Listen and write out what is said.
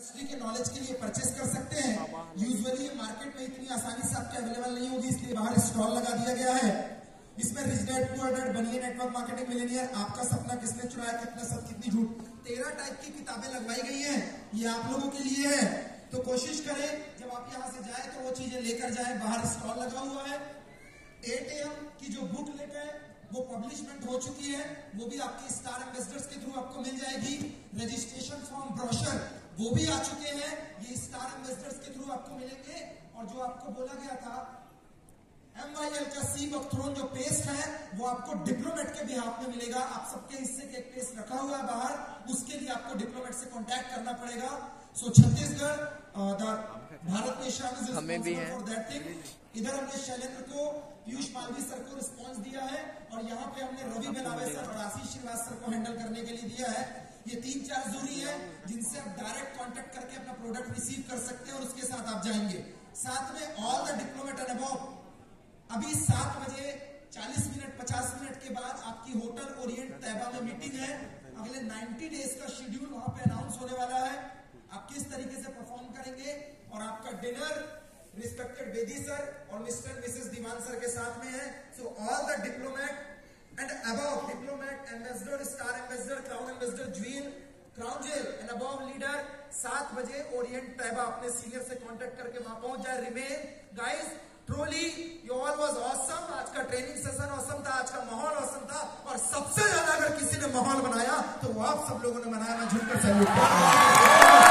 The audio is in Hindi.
इंडस्ट्री के नॉलेज के लिए परचेस कर सकते हैं। यूजुअली ये मार्केट में इतनी आसानी से आपके अवेलेबल नहीं होगी, इसलिए बाहर स्टॉल लगा दिया गया है। इसमें रिजनेट पुअर बनिए नेटवर्क मार्केटिंग मिलेनियर आपका सपना किसने चुराया, कितना सब, कितनी झूठ। तेरह टाइप की किताबें लगवाई गई हैं, ये आप लोगों के लिए है। तो कोशिश करें, जब आप यहाँ से जाए तो वो चीज़ें लेकर जाए, बाहर स्टॉल लगा हुआ है। एट की जो बुक लेकर वो पब्लिशमेंट हो चुकी है, वो भी आपके स्टार एम्बेसडर्स के थ्रू आपको मिल जाएगी। रजिस्ट्रेशन फॉर्म ब्रोशर वो भी आ चुके हैं। ये स्टार एम्बेसडर्स के थ्रू आपको मिलेंगे। और जो आपको बोला गया था एम वाई एल का सी बख्तरोन जो पेस्ट है वो आपको डिप्लोमेट के बिहाफ में मिलेगा। आप सबके हिस्से के एक पेस्ट रखा हुआ है बाहर। उसके लिए आपको डिप्लोमेट से कांटेक्ट करना पड़ेगा। सो छत्तीसगढ़ भारत नेशन हमें भी है। इधर हमने शैलेंद्र को पीयूष मालवी सर को रिस्पॉन्स दिया है। और यहाँ पे हमने रवि बेलावे सर और आशीष श्रीवास सर को हैंडल करने के लिए दिया है। ये तीन चार जूरी है जिनसे आप कांटेक्ट करके अपना प्रोडक्ट रिसीव कर सकते हैं और उसके साथ आप जाएँगे। साथ में all the diplomat and above अभी सात बजे चालीस मिनट, पचास मिनट के बाद आपकी होटल ओरिएंट तैबा में मीटिंग है। अगले 90 डेज़ का शेड्यूल वहाँ पे अनाउंस होने वाला है। आप किस तरीके से परफॉर्म करेंगे? और आपका डिनर रिस्पेक्टेड बेदी सर और मिस्टर मिसेस दीवान सर के साथ में है। So all the diplomat crown jail and above leader सात बजे ओरिएंट तैबा अपने सीनियर से कांटेक्ट करके वहाँ पहुँच जाए। Remain guys trolley you all was awesome आज का ट्रेनिंग सेशन ऑसम था, आज का माहौल ऑसम था। और सबसे ज़्यादा अगर किसी ने माहौल बनाया तो वो आप सब लोगों ने बनाया मैं झुककर सैल्यूट करता हूँ।